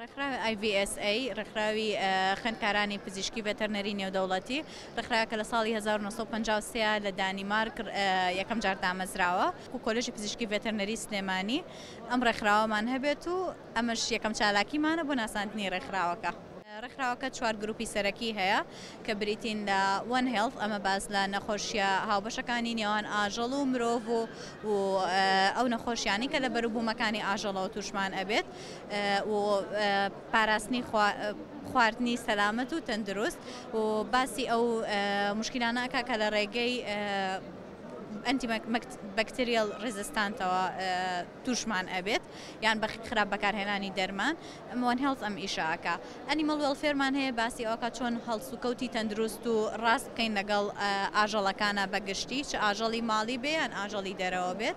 ڕێکخراوی IVSA، ڕێکخراوی خوێندکارانی پزیشکی ڤێتەرنەری نێودەوڵەتی، ڕێکخراوێکە لە ساڵی هەزار و نۆ سەد و پەنجا و سێ لە دانیمارک یەکەم جار دامەزراوە و کۆلێژی پزیشکی ڤێتەرنەری سلێمانی ئەم ڕێکخراوەمان هەبێت و ئەمەش یەکەم چالاکیمانە بۆ ناساندنی ڕێکخراوەکە. ڕێکخراوەکە چوار گروپی سەرەکی هەیە کە بریتین لە One Health، ئەمە باس لە نەخۆشییە هاوبەشەکانی نێوان ئاژەڵ و مرۆڤ و و ئەو نەخۆشیانەی کە لە بەروبوومەکانی ئاژەڵەوە تووشمان ئەبێت و پاراستنی خواردنی سەلامەت و تەندروست و باسی ئەو موشکیلانە ئەکا کە لە ڕێگەی ئەنتی بەکتریەل ڕیزستانتەوە توشمان ئەبێت یان بە خراپ بەکارهێنانی دەرمان وەن هێڵس ئەم ئیشە ئەکا ئەنیمەڵ وێڵفێرمان هەیە باسی ئەوکە چۆن هەڵسوکەوتی تەندروست و ڕاست بکەین لەگەڵ ئاژەڵەکانە بە گشتی چ ئاژەڵی ماڵی بێ یان ئاژەڵی دەرەوە بێت.